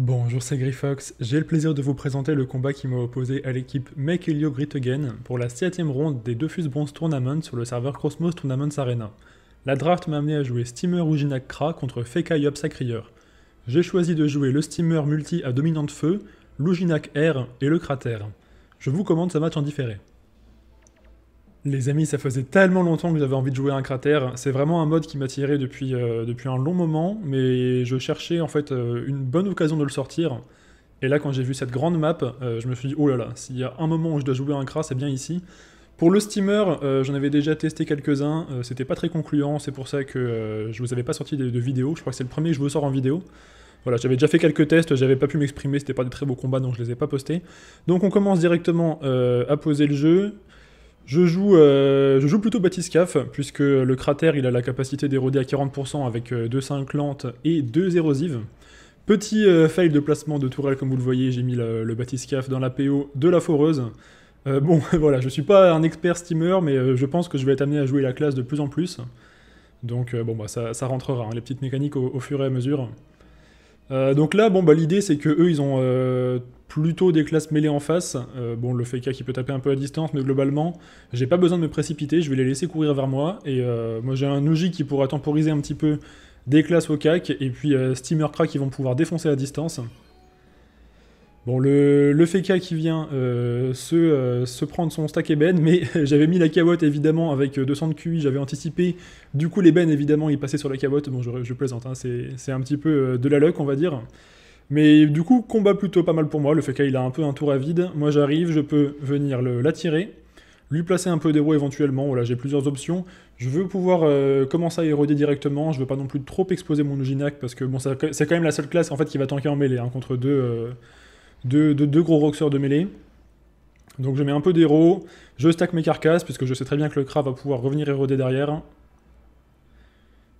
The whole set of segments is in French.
Bonjour, c'est Grifox. J'ai le plaisir de vous présenter le combat qui m'a opposé à l'équipe Make Elio Great Again pour la 7 ronde des Dofus Bronze Tournament sur le serveur Cosmos Tournaments Arena. La draft m'a amené à jouer Steamer Ujinak Kra contre Feka Yop. J'ai choisi de jouer le Steamer multi à dominante feu, l'Ujinak R et le cratère. Je vous commande ce match en différé. Les amis, ça faisait tellement longtemps que j'avais envie de jouer un cratère. C'est vraiment un mode qui m'attirait depuis, euh, depuis un long moment, mais je cherchais en fait euh, une bonne occasion de le sortir. Et là, quand j'ai vu cette grande map, euh, je me suis dit, oh là là, s'il y a un moment où je dois jouer un crat, c'est bien ici. Pour le steamer, j'en avais déjà testé quelques-uns, c'était pas très concluant, c'est pour ça que je vous avais pas sorti de, de vidéo, je crois que c'est le premier que je vous sors en vidéo. Voilà, j'avais déjà fait quelques tests, j'avais pas pu m'exprimer, c'était pas des très beaux combats, donc je les ai pas postés. Donc on commence directement à poser le jeu. Je joue, euh, je joue plutôt Batiscaf, puisque le cratère il a la capacité d'éroder à 40% avec 2 5 lentes et 2 érosives. Petit euh, fail de placement de tourelle, comme vous le voyez, j'ai mis le, le dans la PO de la foreuse. Euh, bon, voilà, je suis pas un expert steamer, mais je pense que je vais être amené à jouer la classe de plus en plus. Donc bon, bah, ça, rentrera, hein, les petites mécaniques au, fur et à mesure. donc là, bon, bah, l'idée c'est que eux, ils ont plutôt des classes mêlées en face. Euh, bon, le Feka qui peut taper un peu à distance, mais globalement, j'ai pas besoin de me précipiter, je vais les laisser courir vers moi. Et euh, moi, j'ai un Uji qui pourra temporiser un petit peu des classes au CAC, et puis euh, Steamer Crack qui vont pouvoir défoncer à distance. Bon, le, le qui vient se, prendre son stack ébène, mais j'avais mis la cabotte évidemment avec 200 de QI, j'avais anticipé. Du coup, l'ébène évidemment, il passait sur la cabotte. Bon, je, je plaisante, hein, c'est un petit peu de la luck, on va dire. Mais du coup, combat plutôt pas mal pour moi. Le fait qu'il a un peu un tour à vide. Moi, j'arrive, je peux venir l'attirer, lui placer un peu d'héros éventuellement. Voilà, j'ai plusieurs options. Je veux pouvoir euh, commencer à éroder directement. Je veux pas non plus trop exposer mon Ujinac parce que bon, c'est quand même la seule classe en fait qui va tanker en mêlée hein, contre euh, deux, deux, gros roxeurs de mêlée. Donc je mets un peu d'héros, je stack mes carcasses, puisque je sais très bien que le Kra va pouvoir revenir éroder derrière.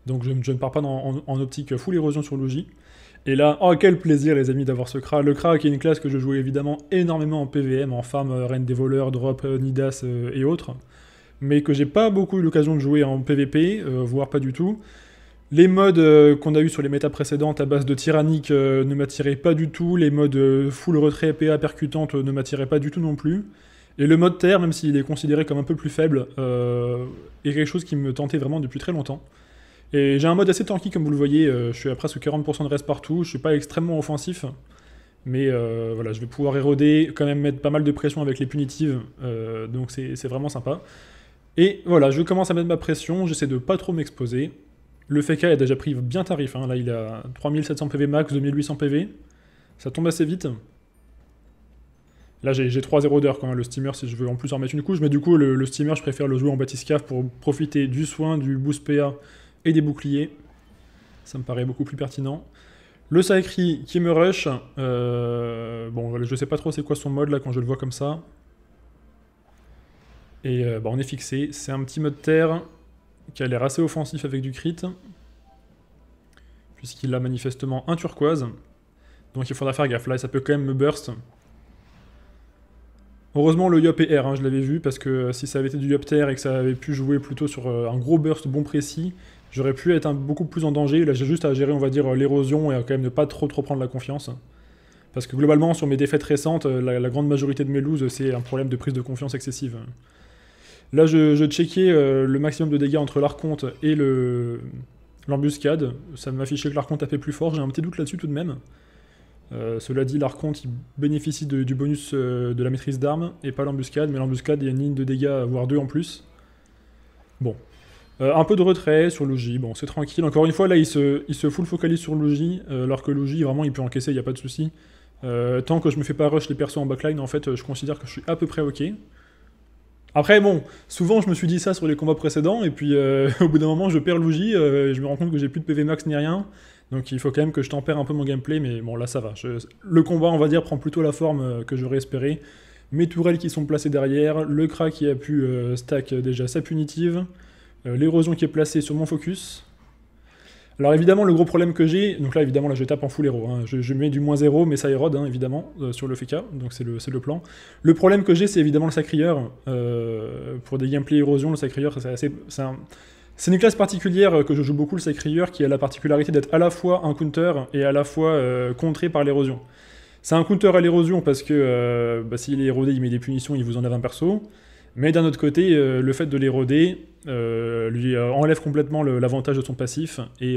Donc je, ne pars pas en, en, optique full érosion sur Logi. Et là, oh quel plaisir les amis d'avoir ce Kra. Le Kra qui est une classe que je jouais évidemment énormément en PVM, en farm, euh, Reine des voleurs, drop, euh, Nidas euh, et autres. Mais que j'ai pas beaucoup eu l'occasion de jouer en PVP, voire pas du tout. Les modes qu'on a eu sur les méta précédentes à base de tyrannique ne m'attiraient pas du tout. Les modes full retrait PA percutante ne m'attiraient pas du tout non plus. Et le mode terre, même s'il est considéré comme un peu plus faible, est quelque chose qui me tentait vraiment depuis très longtemps. Et j'ai un mode assez tanky, comme vous le voyez, euh, je suis à presque 40% de reste partout, je suis pas extrêmement offensif, mais euh, voilà, je vais pouvoir éroder, quand même mettre pas mal de pression avec les punitives, euh, donc c'est vraiment sympa. Et voilà, je commence à mettre ma pression, j'essaie de pas trop m'exposer. Le FK a déjà pris bien tarif, hein. là il a 3700 PV max, 2800 PV, ça tombe assez vite. Là j'ai 3-0 d'heure quand même, le steamer, si je veux en plus en mettre une couche, mais du coup le, le steamer je préfère le jouer en batiscaf pour profiter du soin, du boost PA et des boucliers. Ça me paraît beaucoup plus pertinent. Le Saikri qui me rush. Euh, bon, je sais pas trop c'est quoi son mode là quand je le vois comme ça. Et euh, bah, on est fixé. C'est un petit mode terre qui a l'air assez offensif avec du crit. Puisqu'il a manifestement un turquoise. Donc il faudra faire gaffe. Là, ça peut quand même me burst. Heureusement, le Yop est R, hein, je l'avais vu, parce que si ça avait été du Yop terre et que ça avait pu jouer plutôt sur euh, un gros burst bon précis, J'aurais pu être beaucoup plus en danger. Là, j'ai juste à gérer, on va dire, l'érosion et à quand même ne pas trop trop prendre la confiance. Parce que globalement, sur mes défaites récentes, la, grande majorité de mes loses, c'est un problème de prise de confiance excessive. Là, je, checkais euh, le maximum de dégâts entre l'archonte et l'embuscade. Ça m'affichait que l'archonte tapait plus fort. J'ai un petit doute là-dessus tout de même. Euh, cela dit, l'archonte, il bénéficie du bonus euh, de la maîtrise d'armes et pas l'embuscade. Mais l'embuscade, il y a une ligne de dégâts, voire deux en plus. Bon, euh, un peu de retrait sur Logi, bon c'est tranquille. Encore une fois là il se, se full focalise sur Logi, euh, alors que Logi vraiment il peut encaisser, il n'y a pas de souci. Euh, tant que je me fais pas rush les persos en backline, en fait je considère que je suis à peu près ok. Après bon, souvent je me suis dit ça sur les combats précédents, et puis au bout d'un moment je perds Logi, je me rends compte que j'ai plus de PV max ni rien. Donc il faut quand même que je tempère un peu mon gameplay, mais bon là ça va. Le combat on va dire prend plutôt la forme que j'aurais espéré. Mes tourelles qui sont placées derrière, le crack qui a pu stack déjà sa punitive. Euh, l'érosion qui est placée sur mon focus. Alors évidemment, le gros problème que j'ai, donc là évidemment là je tape en full héros, hein. je, mets du moins 0 mais ça érode hein, évidemment euh, sur le FK, donc c'est le, le, plan. Le problème que j'ai c'est évidemment le sacrieur, euh, pour des gameplay érosion, le sacrieur c'est. C'est une classe particulière que je joue beaucoup, le Sacrieur, qui a la particularité d'être à la fois un counter et à la fois contré par l'érosion. C'est un counter à l'érosion parce que bah, s'il est érodé, il met des punitions, il vous enlève un perso. Mais d'un autre côté, euh, le fait de l'éroder lui enlève complètement l'avantage de son passif et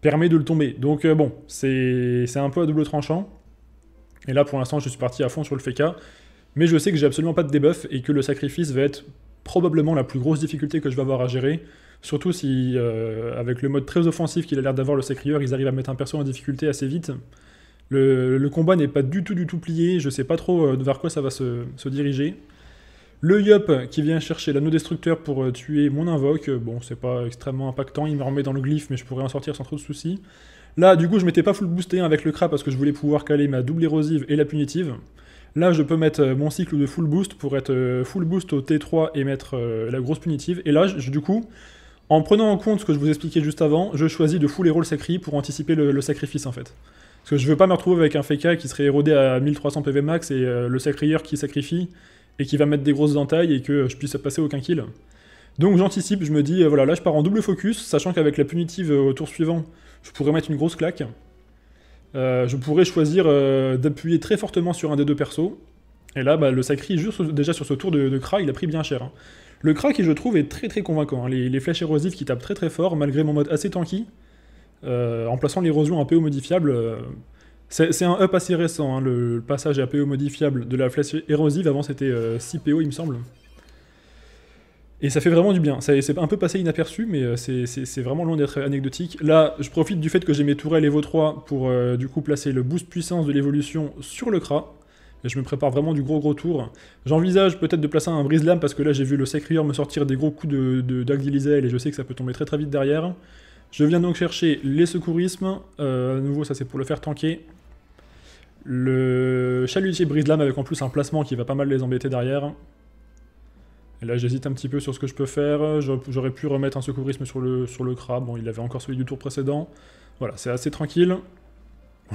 permet de le tomber. Donc bon, c'est un peu à double tranchant. Et là, pour l'instant, je suis parti à fond sur le FK. Mais je sais que j'ai absolument pas de debuff et que le sacrifice va être probablement la plus grosse difficulté que je vais avoir à gérer. Surtout si, euh, avec le mode très offensif qu'il a l'air d'avoir le Sacrieur, ils arrivent à mettre un perso en difficulté assez vite. Le, combat n'est pas du tout du tout plié, je sais pas trop euh, vers quoi ça va se, diriger. Le Yup qui vient chercher l'anneau destructeur pour euh, tuer mon invoque, bon c'est pas extrêmement impactant, il me remet dans le glyphe mais je pourrais en sortir sans trop de soucis. Là du coup je m'étais pas full boosté avec le cra parce que je voulais pouvoir caler ma double érosive et la punitive. Là, je peux mettre euh, mon cycle de full boost pour être euh, full boost au T3 et mettre euh, la grosse punitive. Et là, du coup, en prenant en compte ce que je vous expliquais juste avant, je choisis de full héros le sacri pour anticiper le, sacrifice en fait. Parce que je veux pas me retrouver avec un FK qui serait érodé à 1300 PV max et le sacrieur qui sacrifie et qui va mettre des grosses entailles et que je puisse passer aucun kill. Donc j'anticipe, je me dis, voilà, là je pars en double focus, sachant qu'avec la punitive au tour suivant, je pourrais mettre une grosse claque. Euh, je pourrais choisir euh, d'appuyer très fortement sur un des deux persos. Et là, bah, le Sacri, juste, déjà sur ce tour de, de Kra, il a pris bien cher. Hein. Le Kra, qui je trouve, est très très convaincant. Hein. Les, flèches érosives qui tapent très très fort, malgré mon mode assez tanky. Euh, en plaçant l'érosion à PO modifiable. C'est un up assez récent, hein, le, passage à PO modifiable de la flèche érosive. Avant, c'était 6 PO, il me semble. Et ça fait vraiment du bien. C'est un peu passé inaperçu, mais euh, c'est vraiment loin d'être anecdotique. Là, je profite du fait que j'ai mes tourelles Evo 3 pour euh, du coup placer le boost puissance de l'évolution sur le Kra. Et je me prépare vraiment du gros gros tour. J'envisage peut-être de placer un brise-lame parce que là j'ai vu le Sacrieur me sortir des gros coups de, et je sais que ça peut tomber très très vite derrière. Je viens donc chercher les secourismes. Euh, à nouveau, ça c'est pour le faire tanker. Le chalutier brise-lame avec en plus un placement qui va pas mal les embêter derrière. Et là, j'hésite un petit peu sur ce que je peux faire. J'aurais pu remettre un secourisme sur le, crabe. Bon, il avait encore celui du tour précédent. Voilà, c'est assez tranquille.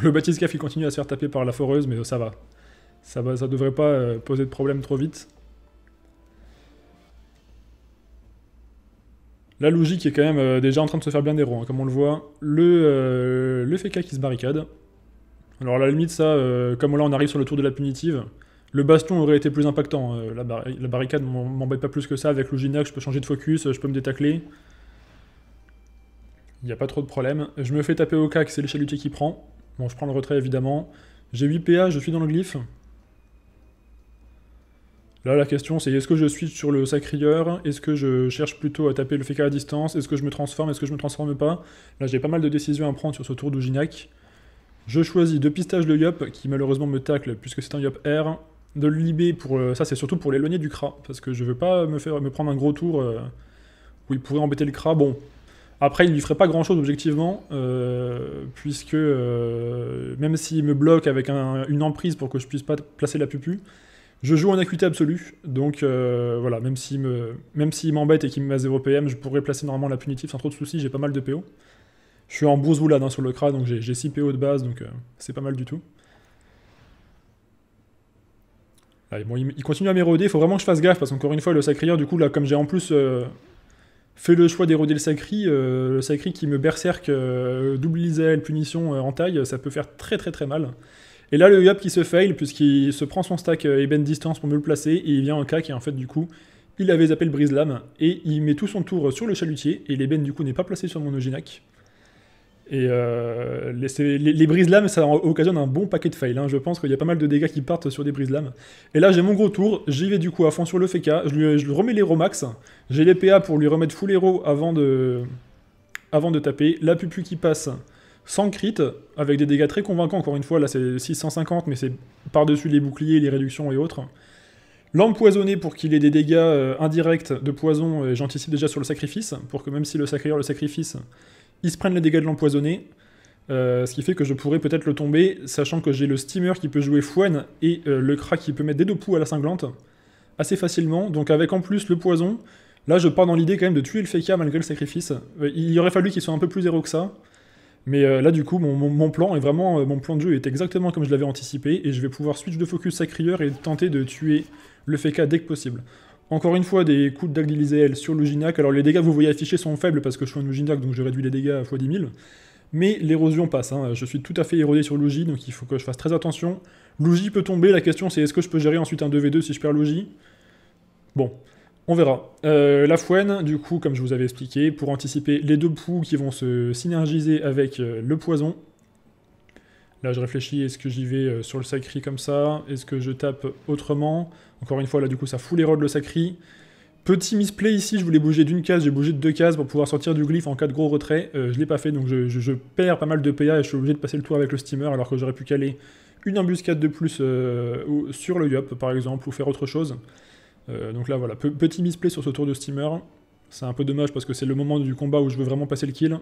Le Batiscaf, il continue à se faire taper par la foreuse, mais ça va. Ça va, ça devrait pas euh, poser de problème trop vite. La logique est quand même euh, déjà en train de se faire bien des ronds, hein, comme on le voit. Le, euh, le FK qui se barricade. Alors à la limite, ça, comme là on arrive sur le tour de la punitive, le baston aurait été plus impactant. Euh, la, barricade m'embête pas plus que ça. Avec le Ginac, je peux changer de focus, je peux me détacler. Il n'y a pas trop de problème. Je me fais taper au cac, c'est le chalutier qui prend. Bon, je prends le retrait évidemment. J'ai 8 PA, je suis dans le glyphe. Là, la question, c'est est-ce que je suis sur le sacrieur? Est-ce que je cherche plutôt à taper le FK à distance? Est-ce que je me transforme? Est-ce que je me transforme pas? Là, j'ai pas mal de décisions à prendre sur ce tour d'Uginac. Je choisis de pistage le Yop, qui malheureusement me tacle, puisque c'est un Yop R. De libérer pour euh, ça c'est surtout pour l'éloigner du cra parce que je veux pas me faire me prendre un gros tour euh, où il pourrait embêter le cra. Bon après il lui ferait pas grand chose objectivement euh, puisque même s'il me bloque avec une emprise pour que je puisse pas placer la pupu je joue en acuité absolue. Donc voilà même s'il m'embête et qu'il me met à 0 PM je pourrais placer normalement la punitive sans trop de soucis j'ai pas mal de PO je suis en bourse boulade hein, sur le cra donc j'ai 6 PO de base donc c'est pas mal du tout il, continue à m'éroder, il faut vraiment que je fasse gaffe, parce qu'encore une fois, le sacrieur, du coup, là, comme j'ai en plus euh, fait le choix d'éroder le sacri, euh, le sacri qui me berserk euh, double Isaël, punition en taille, ça peut faire très très très mal. Et là, le Yap qui se fail, puisqu'il se prend son stack Eben Distance pour me le placer, et il vient en cac, et en fait, du coup, il avait zappé le brise-lame, et il met tout son tour sur le chalutier, et l'Eben, du coup, n'est pas placé sur mon Oginac. Et euh, les, les, brise-lames, ça occasionne un bon paquet de fails. Hein. Je pense qu'il y a pas mal de dégâts qui partent sur des brise-lames. Et là, j'ai mon gros tour. J'y vais du coup à fond sur le FK. Je lui, remets l'héros max. J'ai les PA pour lui remettre full héros avant de, taper. La pupu qui passe sans crit, avec des dégâts très convaincants. Encore une fois, là c'est 650, mais c'est par-dessus les boucliers, les réductions et autres. L'empoisonner pour qu'il ait des dégâts euh, indirects de poison, j'anticipe déjà sur le sacrifice, pour que même si le sacrieur le sacrifice, ils se prennent les dégâts de l'empoisonné. Euh, ce qui fait que je pourrais peut-être le tomber, sachant que j'ai le steamer qui peut jouer fouenne et euh, le crack qui peut mettre des deux poux à la cinglante assez facilement. Donc avec en plus le poison, là je pars dans l'idée quand même de tuer le Feka malgré le sacrifice. Euh, il aurait fallu qu'il soit un peu plus héros que ça. Mais là du coup mon, plan est vraiment mon plan de jeu est exactement comme je l'avais anticipé et je vais pouvoir switch de focus sacrieur et tenter de tuer le Feka dès que possible. Encore une fois, des coups de dague sur Luginac. Alors les dégâts que vous voyez affichés sont faibles parce que je suis un Luginac, donc je réduis les dégâts à x 10 000. Mais l'érosion passe, hein. je suis tout à fait érodé sur Lugi, donc il faut que je fasse très attention. Lugi peut tomber, la question c'est est-ce que je peux gérer ensuite un 2v2 si je perds Lugi Bon, on verra. Euh, la fouenne, du coup, comme je vous avais expliqué, pour anticiper les deux poux qui vont se synergiser avec euh, le poison. Là, je réfléchis, est-ce que j'y vais euh, sur le sacri comme ça? Est-ce que je tape autrement? Encore une fois, là, du coup, ça fout les rolls le sacri. Petit misplay ici, je voulais bouger d'une case, j'ai bougé de deux cases pour pouvoir sortir du glyphe en cas de gros retrait. je l'ai pas fait, donc je, perds pas mal de PA et je suis obligé de passer le tour avec le steamer alors que j'aurais pu caler une embuscade de plus sur le yop, par exemple, ou faire autre chose. Euh, donc là, voilà, petit misplay sur ce tour de steamer. C'est un peu dommage parce que c'est le moment du combat où je veux vraiment passer le kill.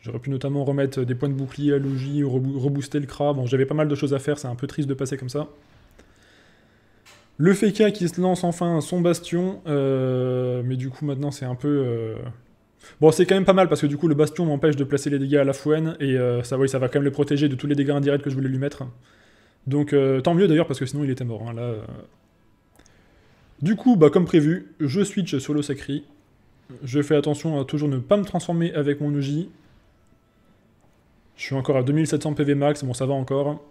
J'aurais pu notamment remettre des points de bouclier à Logi, ou rebooster le cra. Bon, j'avais pas mal de choses à faire, c'est un peu triste de passer comme ça. Le Feka qui se lance enfin son bastion, euh, mais du coup maintenant c'est un peu... Euh, bon, c'est quand même pas mal parce que du coup le bastion m'empêche de placer les dégâts à la fouenne, et ça, oui, ça va quand même le protéger de tous les dégâts indirects que je voulais lui mettre. Donc tant mieux d'ailleurs parce que sinon il était mort. Hein. Là, du coup, bah, comme prévu, je switch sur le Sacri. Je fais attention à toujours ne pas me transformer avec mon Uji. Je suis encore à 2700 PV max, bon ça va encore.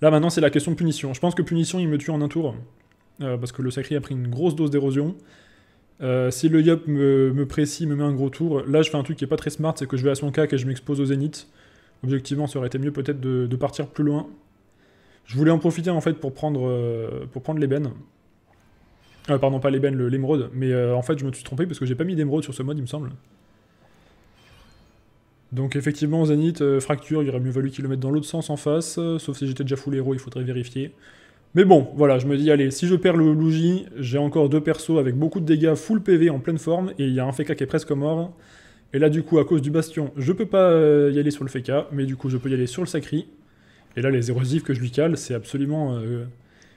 Là maintenant c'est la question de punition. Je pense que punition il me tue en un tour. Euh, parce que le Sacri a pris une grosse dose d'érosion. Euh, si le Yop me, me précise, me met un gros tour, là je fais un truc qui est pas très smart, c'est que je vais à son cac et je m'expose au zénith. Objectivement ça aurait été mieux peut-être de, partir plus loin. Je voulais en profiter en fait pour prendre, euh, pour prendre l'ébène. Pardon, pas l'ébène, l'émeraude. Mais en fait, je me suis trompé parce que j'ai pas mis d'émeraude sur ce mode, il me semble. Donc effectivement, Zenith, euh, fracture, il aurait mieux valu qu'il le mette dans l'autre sens en face, sauf si j'étais déjà full héros, il faudrait vérifier. Mais bon, voilà, je me dis, allez, si je perds le Luigi, j'ai encore deux persos avec beaucoup de dégâts full PV en pleine forme, et il y a un Feka qui est presque mort. Et là, du coup, à cause du bastion, je peux pas y aller sur le Feka, mais du coup, je peux y aller sur le Sacri. Et là, les érosifs que je lui cale, c'est absolument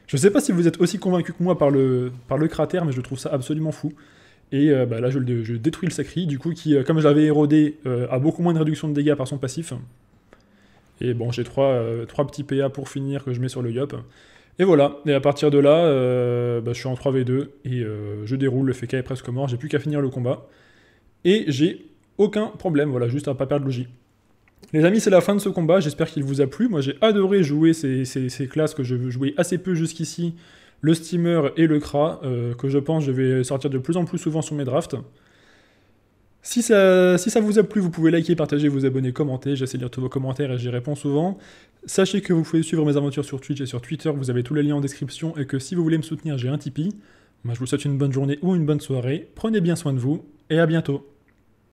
je sais pas si vous êtes aussi convaincu que moi par le, par le cratère, mais je trouve ça absolument fou. Et euh, bah, là, je, détruis le sacri, du coup, qui, euh, comme je l'avais érodé, euh, a beaucoup moins de réduction de dégâts par son passif. Et bon, j'ai trois, trois, petits PA pour finir que je mets sur le Yop. Et voilà, et à partir de là, bah, je suis en 3v2, et je déroule, le FK est presque mort, j'ai plus qu'à finir le combat. Et j'ai aucun problème, voilà, juste à pas perdre logis. Les amis, c'est la fin de ce combat, j'espère qu'il vous a plu. Moi, j'ai adoré jouer ces, classes que je jouais assez peu jusqu'ici, le steamer et le cra, euh, que je pense je vais sortir de plus en plus souvent sur mes drafts. Si ça, si ça vous a plu, vous pouvez liker, partager, vous abonner, commenter. J'essaie de lire tous vos commentaires et j'y réponds souvent. Sachez que vous pouvez suivre mes aventures sur Twitch et sur Twitter, vous avez tous les liens en description et que si vous voulez me soutenir, j'ai un Tipeee. Moi, je vous souhaite une bonne journée ou une bonne soirée. Prenez bien soin de vous et à bientôt.